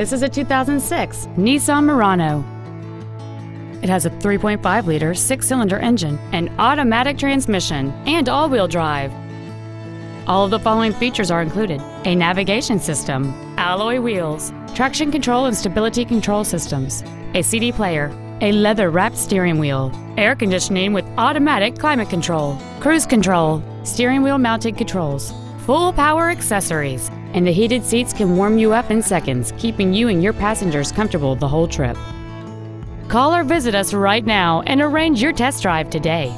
This is a 2006 Nissan Murano. It has a 3.5 liter six cylinder engine, an automatic transmission, and all wheel drive. All of the following features are included a navigation system, alloy wheels, traction control and stability control systems, a CD player, a leather wrapped steering wheel, air conditioning with automatic climate control, cruise control, steering wheel mounted controls, full power accessories, and the heated seats can warm you up in seconds, keeping you and your passengers comfortable the whole trip. Call or visit us right now and arrange your test drive today.